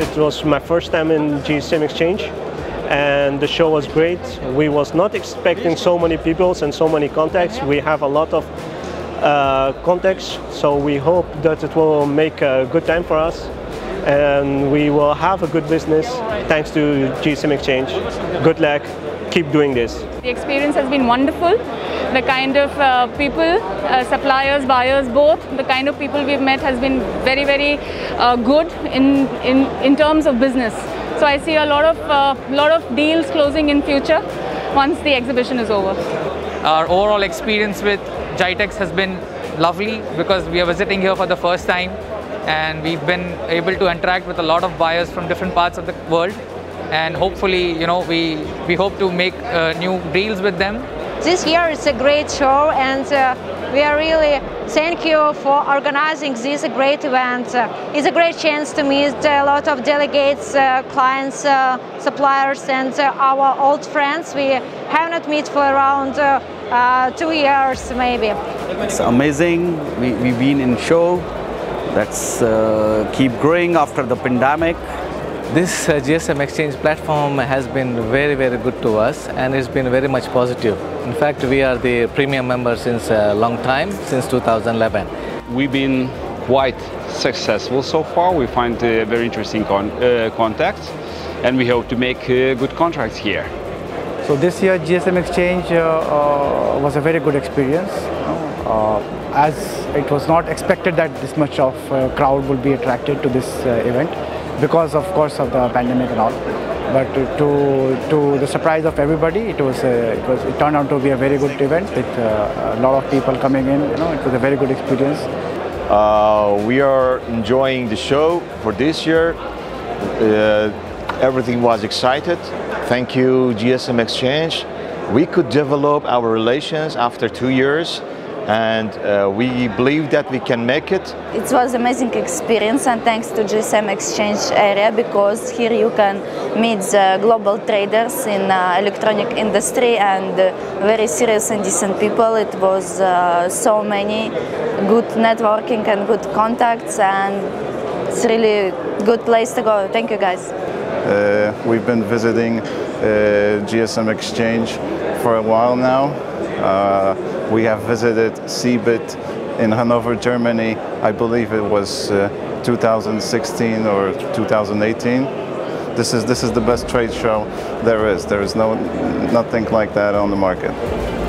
It was my first time in GSM Exchange and the show was great. We was not expecting so many people and so many contacts. We have a lot of uh, contacts, so we hope that it will make a good time for us and we will have a good business thanks to GSM Exchange. Good luck, keep doing this. The experience has been wonderful. The kind of uh, people, uh, suppliers, buyers, both, the kind of people we've met has been very, very uh, good in, in, in terms of business. So I see a lot of, uh, lot of deals closing in future once the exhibition is over. Our overall experience with GITEX has been lovely because we are visiting here for the first time and we've been able to interact with a lot of buyers from different parts of the world and hopefully you know we we hope to make uh, new deals with them this year is a great show and uh, we are really thank you for organizing this great event. Uh, it's a great chance to meet a lot of delegates, uh, clients, uh, suppliers and uh, our old friends. We have not met for around uh, two years maybe. It's amazing. We, we've been in show. Let's keep growing after the pandemic. This uh, GSM Exchange platform has been very, very good to us and it's been very much positive. In fact, we are the premium member since a long time, since 2011. We've been quite successful so far. We find uh, very interesting con uh, contacts and we hope to make uh, good contracts here. So this year GSM Exchange uh, uh, was a very good experience. as it was not expected that this much of crowd would be attracted to this event because of course of the pandemic and all. But to to the surprise of everybody, it was uh, it was it turned out to be a very good event with uh, a lot of people coming in. You know, it was a very good experience. Uh, we are enjoying the show for this year. Uh, everything was excited. Thank you, GSM Exchange. We could develop our relations after two years and uh, we believe that we can make it. It was amazing experience and thanks to GSM Exchange area because here you can meet the global traders in uh, electronic industry and uh, very serious and decent people. It was uh, so many good networking and good contacts and it's really good place to go. Thank you guys. Uh, we've been visiting uh, GSM Exchange for a while now. We have visited CeBIT in Hanover, Germany. I believe it was uh, 2016 or 2018. This is this is the best trade show there is. There is no nothing like that on the market.